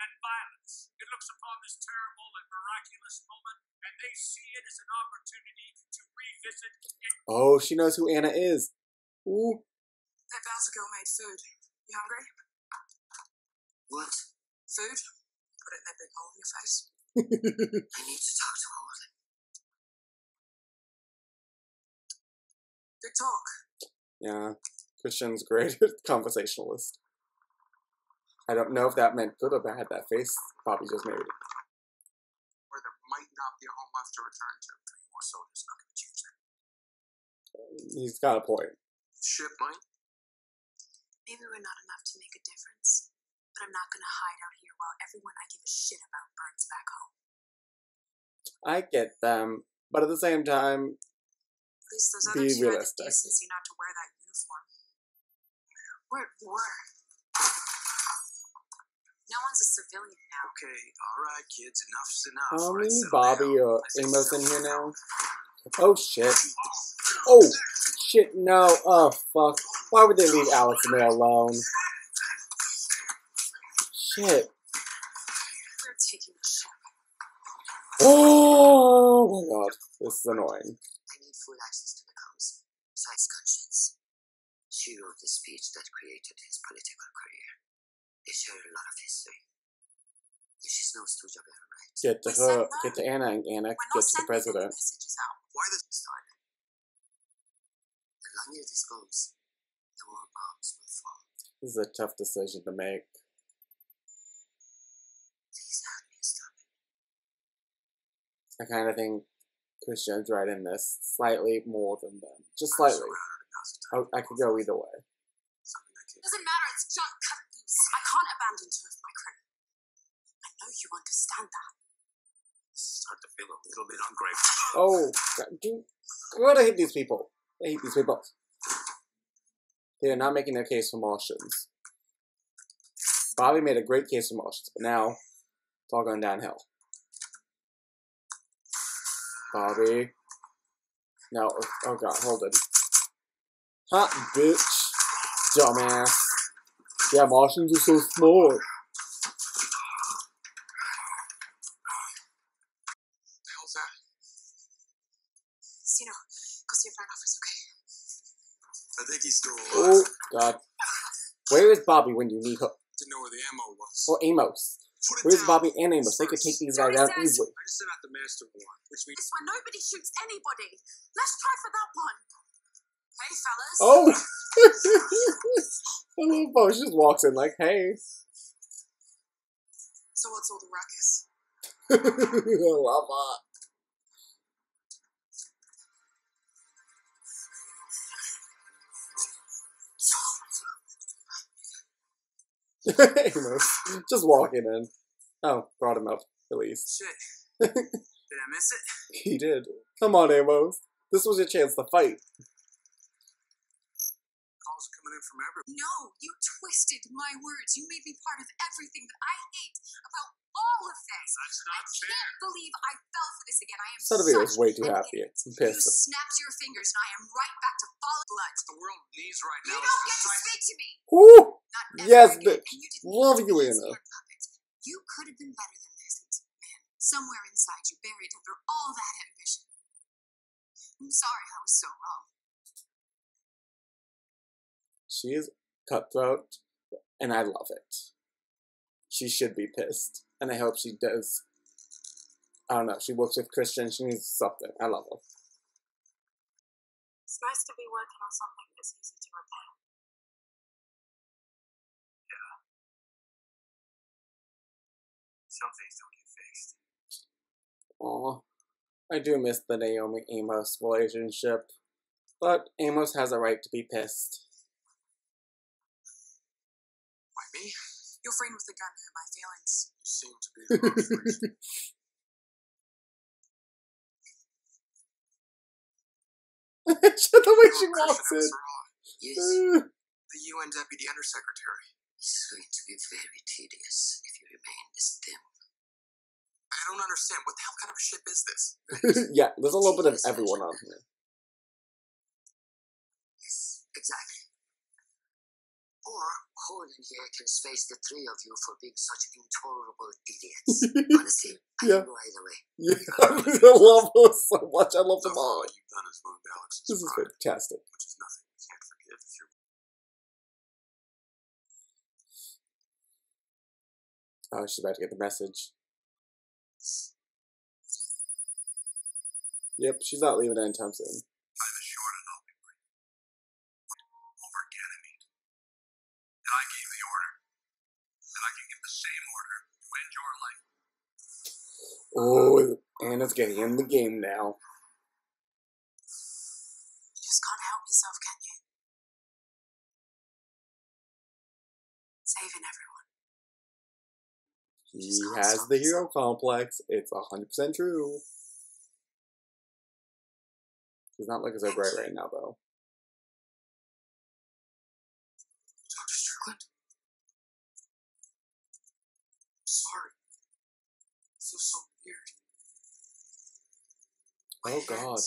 and violence. It looks upon this terrible and miraculous moment, and they see it as an opportunity to revisit it. Oh, she knows who Anna is. Ooh. That Balzago made food. You hungry? What? Food? Put it in that big hole in your face. I need to talk to all of them. Good talk. Yeah, Chrisjen's great conversationalist. I don't know if that meant good or bad, that face Bobbie just made. Where there might not be a home left to return to. Three more soldiers not going to change that. He's got a point. Ship might. Maybe we're not enough to make a difference, but I'm not gonna hide out here while everyone I give a shit about burns back home. I get them, but at the same time, At least those Be others who had the realistic. decency not to wear that uniform. We're at war. No one's a civilian now. Okay, alright, kids, enough's enough. how many settle Bobbie down. or Amos in here now? Oh shit. Oh shit, no. Oh fuck. Why would they leave Alex in there alone? Shit. We're taking the ship. Oh my god. This is annoying. I need full access to the comms. Besides conscience. She wrote the speech that created his political career. They share a lot of history. She's no stooge of her right. Get to her. Get to Anna, and Anna gets to the president. out. Why the. The longer this goes, the more bombs will fall. This is a tough decision to make. Please help me stop it. I kind of think Chrisjen's right in this slightly more than them. Just slightly. surrounded I, I could go either way. Something that can Doesn't matter, it's junk cut loose. I can't abandon two of my crew. I know you understand that. start to feel a little bit ungrateful. Oh, God, dude. God, I hate these people. I hate these people. They are not making their case for Martians. Bobbie made a great case for Martians, but now it's all going downhill. Bobbie. No, oh, oh god, hold it. Hot bitch. Dumbass. Yeah, Martians are so smart. the hell's that? Sino, go see if Randolph is okay. I think he's still Oh, god. Where is Bobbie when you need her? Didn't know where the ammo was. Oh, or Amos? Put it Where's. Bobbie and Amos? They could take these guys out easily. I just sent out the master warrant, which means This one, nobody shoots anybody. Let's try for that one. Hey, fellas. Oh! I love how she just walks in like, hey. So what's all the ruckus? I love that. Amos, just walking in. Oh, brought him up, at least. shit. Did I miss it? He did. Come on, Amos. This was your chance to fight. Calls are coming in from everywhere. No, you twisted my words. You made me part of everything that I hate about all of this. That's I can't believe I fell for this again. I am Sadavir was way too happy. idiot. I'm You snapped your fingers and I am right back to follow blood. What the world needs right You now don't is get to speak to me. Woo! Not Yes, again. bitch. And you didn't Love you, use Anna. You could have been better than this, man. Somewhere inside you, buried under all that ambition. I'm sorry I was so wrong. She is cutthroat, and I love it. She should be pissed, and I hope she does. I don't know. She works with Chrisjen. She needs something. I love her. It's nice to be working on something that's easy to repair. Some things don't get fixed. Aw, I do miss the Naomi Amos relationship, but Amos has a right to be pissed. Why me? Your friend with the gun hurt my feelings. You seem to be the most the way she walks in. Yes, Uh, the UN Deputy Undersecretary. this is going to be very tedious if you remain this dim. I don't understand. What the hell kind of a ship is this? yeah, there's a little bit of everyone on here. Yes, exactly. Or Colin here can space the three of you for being such intolerable idiots. Honestly, I Yeah. go either way. Yeah, I love her so much. I love So them all. all you've done is wound Alex's This is pride, fantastic. which is nothing can't forgive Oh, she's about to get the message. Yep, she's not leaving anytime soon. Time is short and I'll be brief. Over Ganymede. And I gave the order. And I can give the same order to end your life. Oh, Anna's getting in the game now. You just can't help yourself, can you? Saving everyone. He has the hero complex. It's 100% true. He's not looking so great right now, though. Dr. Strickland. I'm sorry. I feel so weird. My Oh, God.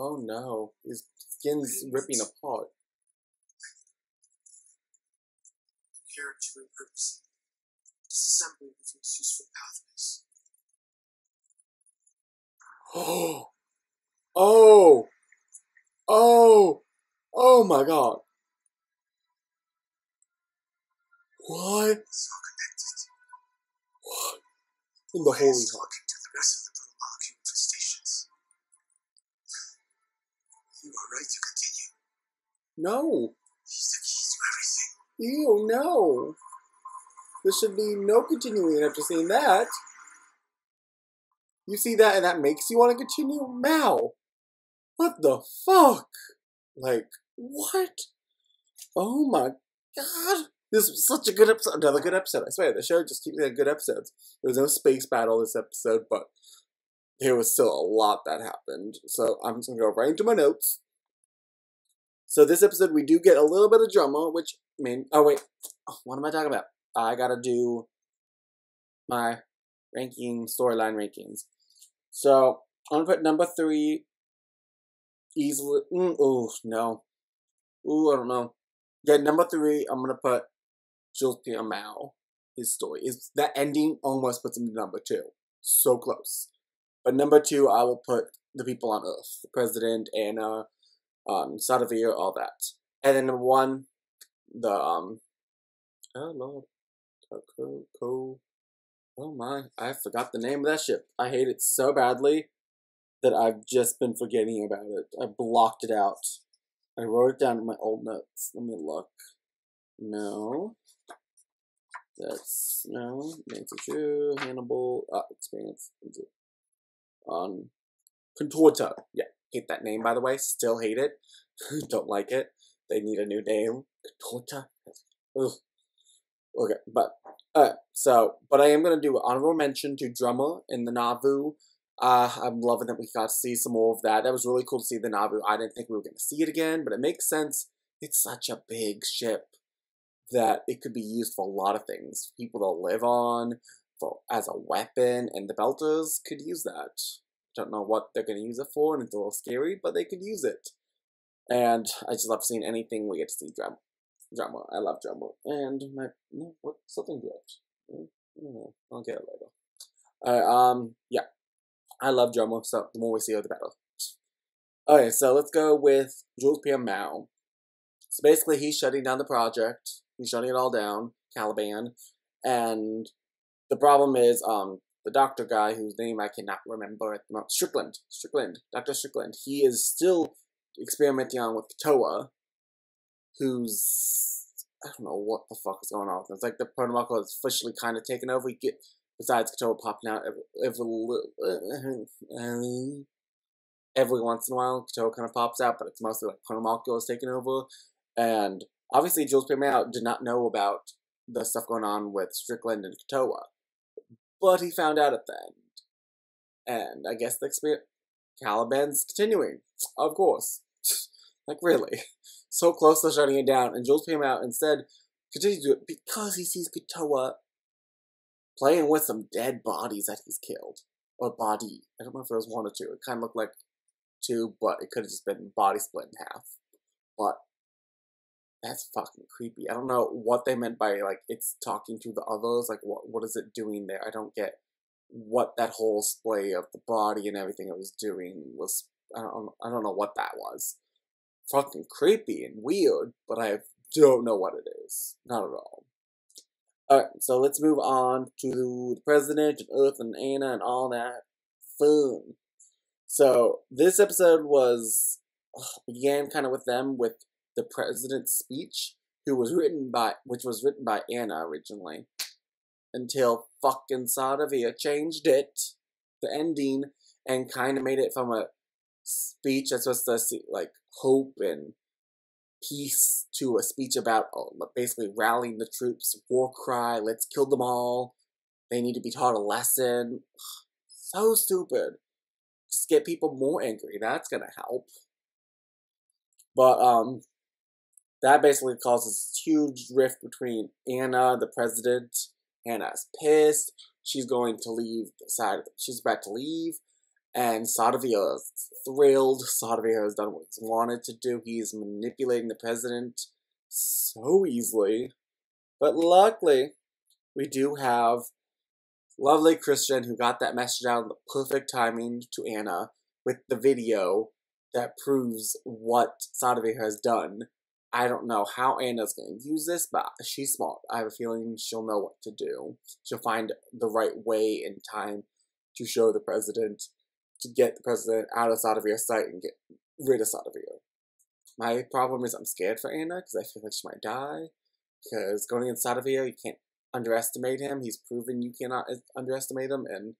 Oh no, his skin's ripping apart. Here to repurpose disassembly of its useful pathways. Oh, oh, oh, oh my god. What? Connected. What? In the holy talking to the rest of the molecule infestations. You are right to continue. No. He's the key to everything. Ew, no. There should be no continuing after seeing that. You see that and that makes you want to continue? Mal! What the fuck? Like, what? Oh my god. This was such a good episode. Another good episode. I swear, the show just keeps getting good episodes. There was no space battle this episode, but there was still a lot that happened. So I'm just gonna go right into my notes. So this episode, we do get a little bit of drama, which I mean, oh wait, oh, what am I talking about? I gotta do my ranking storyline rankings. So I'm gonna put number three easily. Mm, oh no, ooh I don't know. Yeah, number three, I'm gonna put Jules Pierre Mao. His story is that ending almost puts him to number two, so close. But number two, I will put the people on Earth, the president, Anna, um, Sadavir, all that. And then number one, the um, oh lord, co co. Oh my, I forgot the name of that ship. I hate it so badly that I've just been forgetting about it. I blocked it out. I wrote it down in my old notes. Let me look. No. That's no. Nancy Drew, Hannibal, uh, Expanse. Um, Contorta. Yeah, hate that name by the way. Still hate it. Don't like it. They need a new name. Contorta. Ugh. Okay, but uh, so, but I am gonna do honorable mention to Drummer in the Nauvoo. Uh, I'm loving that we got to see some more of that. That was really cool to see the Nauvoo. I didn't think we were gonna see it again, but it makes sense. It's such a big ship that it could be used for a lot of things. People to live on, for as a weapon, and the Belters could use that. I don't know what they're gonna use it for, and it's a little scary, but they could use it. And I just love seeing anything we get to see drum, drama. I love drama. And my what something good. Mm, I don't know. I'll get it later. Alright, um, yeah, I love drama. So the more we see the better. Okay, so let's go with Jules Pierre Mao. So basically, he's shutting down the project. He's shutting it all down, Caliban, and the problem is, um, the doctor guy whose name I cannot remember at the moment, Strickland, Strickland, Doctor Strickland. He is still experimenting on with Katoa, who's I don't know what the fuck is going on. It's like the protocol is officially kind of taken over. We get besides Katoa popping out every every, every once in a while, Katoa kind of pops out, but it's mostly like protomolecule is taking over. And obviously, Jules Mao did not know about the stuff going on with Strickland and Katoa, but he found out at the end. And I guess the experience, Caliban's continuing, of course. like really, so close to shutting it down, and Jules came out and said, continues to do it because he sees Katoa playing with some dead bodies that he's killed. Or body. I don't know if it was one or two. It kind of looked like two, but it could have just been body split in half. But that's fucking creepy. I don't know what they meant by like it's talking to the others. Like what what is it doing there? I don't get what that whole display of the body and everything it was doing was. I don't I don't know what that was. Fucking creepy and weird, but I don't know what it is. Not at all. Alright, so let's move on to the president and Earth and Anna and all that fun. So this episode was began kind of with them with the president's speech, who was written by which was written by Anna originally, until fucking Sadavir changed it, the ending, and kind of made it from a speech that's supposed to see, like hope and peace to a speech about uh, basically rallying the troops, war cry, let's kill them all. They need to be taught a lesson. So stupid. Just get people more angry. That's gonna help. But um, that basically causes this huge rift between Anna, the president. Anna's pissed. She's going to leave the side. She's about to leave, and Sadavir is thrilled. Sadavir has done what he's wanted to do. He's manipulating the president so easily. But luckily, we do have lovely Chrisjen who got that message out in the perfect timing to Anna with the video that proves what Sadavir has done. I don't know how Anna's going to use this, but she's smart. I have a feeling she'll know what to do. She'll find the right way and time to show the president to get the president out of Sadavir's sight and get rid of Sadavir. My problem is I'm scared for Anna because I feel like she might die. Because going against Sadavir, you can't underestimate him. He's proven you cannot uh, underestimate him, and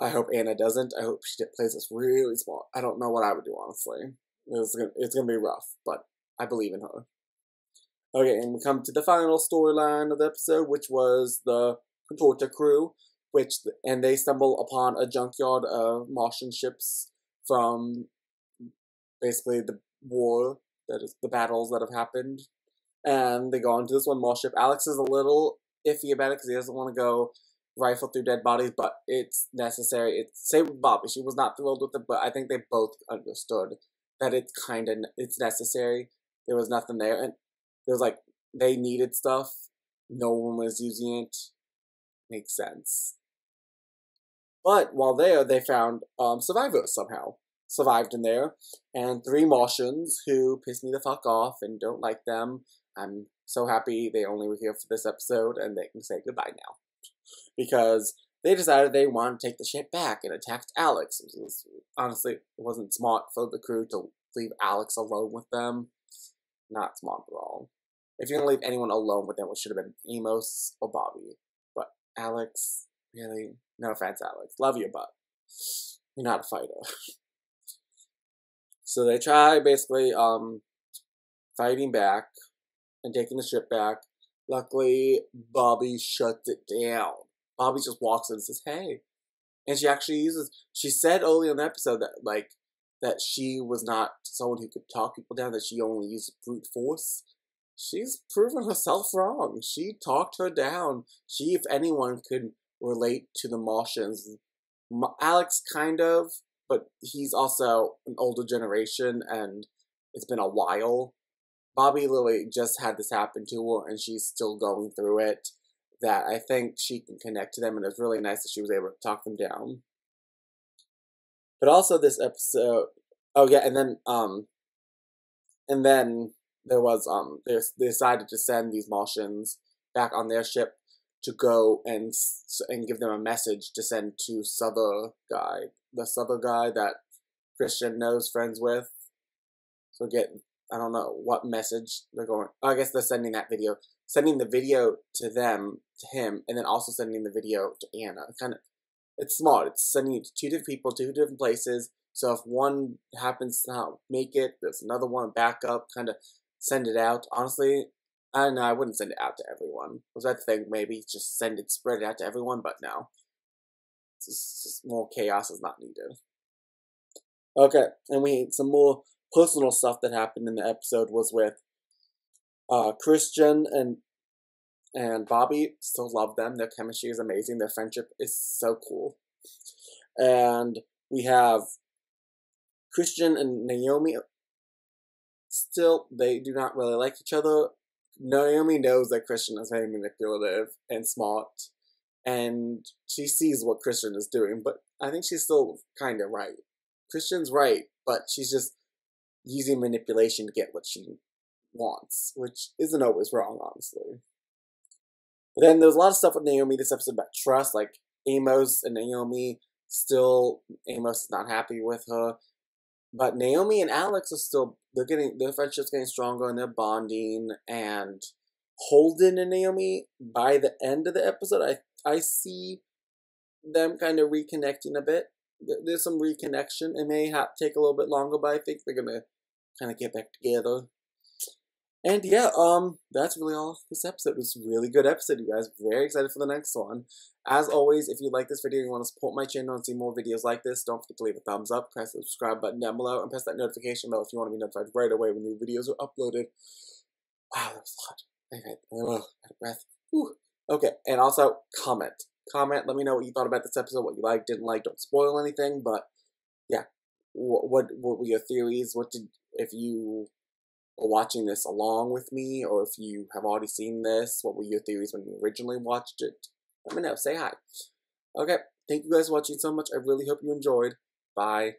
I hope Anna doesn't. I hope she plays this really smart. I don't know what I would do honestly. It's gonna, it's gonna be rough, but I believe in her. Okay, and we come to the final storyline of the episode, which was the Contorta crew, which and they stumble upon a junkyard of Martian ships from basically the war that is the battles that have happened, and they go into this one Martian ship. Alex is a little iffy about it because he doesn't want to go rifle through dead bodies, but it's necessary. It's same with Bobbie. She was not thrilled with it, but I think they both understood that it's kind of it's necessary. There was nothing there, and there was like they needed stuff. No one was using it. Makes sense. But while there, they found um, survivors somehow. Survived in there, and three Martians who piss me the fuck off and don't like them. I'm so happy they only were here for this episode and they can say goodbye now. Because they decided they wanted to take the ship back and attacked Alex. It was, honestly, it wasn't smart for the crew to leave Alex alone with them. Not smart at all. If you're gonna leave anyone alone with them, it should have been Amos or Bobbie. Alex, really, no offense, Alex, love you, but you're not a fighter. so they try basically um fighting back and taking the ship back. Luckily, Bobbie shuts it down. Bobbie just walks in and says, "Hey," and she actually uses. She said early in the episode that like that she was not someone who could talk people down. That she only used brute force. She's proven herself wrong. She talked her down. She, if anyone, could relate to the Martians. Alex kind of, but he's also an older generation, and it's been a while. Bobbie Lily just had this happen to her, and she's still going through it. That I think she can connect to them, and it's really nice that she was able to talk them down. But also this episode, oh yeah, and then um, and then there was um, they, they decided to send these Martians back on their ship to go and and give them a message to send to Souther guy, the Souther guy that Chrisjen knows friends with. So get I don't know what message they're going. I guess they're sending that video, sending the video to them, to him, and then also sending the video to Anna. Kind of, it's smart. It's sending it to two different people, two different places. So if one happens to not make it, there's another one backup. Kind of send it out. Honestly, I don't know. I wouldn't send it out to everyone. Was that thing maybe just send it, spread it out to everyone? But no, it's just, just more chaos is not needed. Okay, and we some more personal stuff that happened in the episode was with uh, Chrisjen and and Bobbie still love them. Their chemistry is amazing. Their friendship is so cool. And we have Chrisjen and Naomi. Still, they do not really like each other. Naomi knows that Chrisjen is very manipulative and smart, and she sees what Chrisjen is doing, but I think she's still kind of right. Chrisjen's right, but she's just using manipulation to get what she wants, which isn't always wrong, honestly. But then there's a lot of stuff with Naomi this episode about trust, like Amos and Naomi. Still, Amos is not happy with her. But Naomi and Alex are still they're getting their friendship's getting stronger and they're bonding and Holden and Naomi by the end of the episode I I see them kind of reconnecting a bit. There's some reconnection. It may have take a little bit longer, but I think they're gonna kind of get back together. And yeah, um, that's really all this episode. It was a really good episode, you guys. Very excited for the next one. As always, if you like this video and you want to support my channel and see more videos like this, don't forget to leave a thumbs up, press the subscribe button down below, and press that notification bell if you want to be notified right away when new videos are uploaded. Wow, that was a lot. Okay, oh, out of breath. Whew. Okay, and also comment. Comment, let me know what you thought about this episode, what you liked, didn't like, don't spoil anything, but yeah. What, what, what were your theories? What did, if you watching this along with me, or if you have already seen this, what were your theories when you originally watched it? Let me know. Say hi. Okay, thank you guys for watching so much. I really hope you enjoyed. Bye.